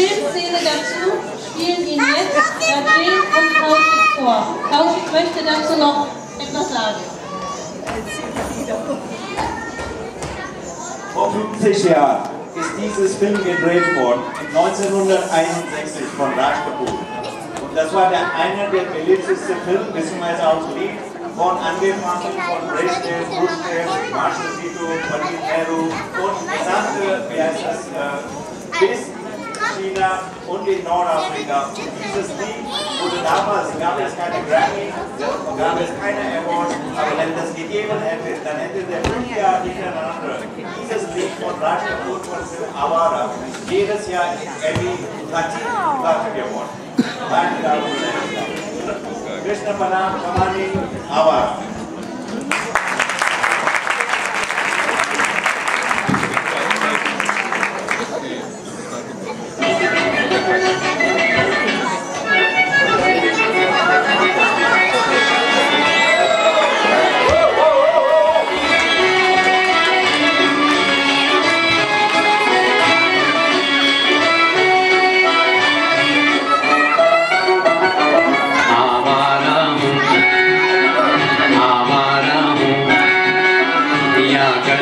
Filmszene dazu spielen Ihnen jetzt Nadine und Kauschik vor. Kauschik möchte dazu noch etwas sagen. Vor 50 Jahren ist dieses Film gedreht worden, 1961 von Raj. Und das war der, einer der beliebtesten Filme, beziehungsweise auch Lied, von angefangen von Brezhnev, Khrushchev, Und in Nordafrika. Und dieses Lied wurde damals, gab es keine Grammy, gab es keine Awards, aber wenn das gegeben hätte, dann hätte der fünf Jahre hintereinander dieses Lied von Raj Kapoor von Awara jedes Jahr Emmy Platin-Platte gewonnen. Meine Damen und Herren. Krishna Panam Kamani Awara.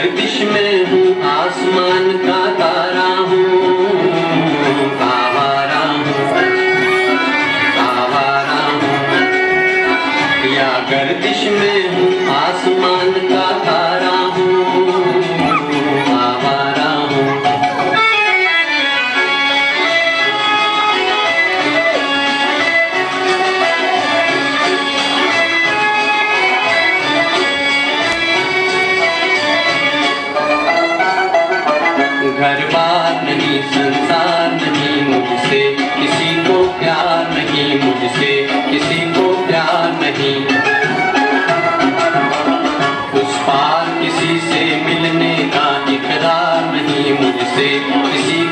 गर्दिश में हूँ आसमान का तारा हूँ। आवारा हूँ आवारा हूँ। या गर्दिश में हूँ बार नहीं संसार नहीं मुझसे, किसी को प्यार नहीं मुझसे, किसी को प्यार नहीं। उस पार किसी से मिलने का इकरार नहीं मुझसे, किसी